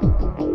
Thank you.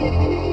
thank you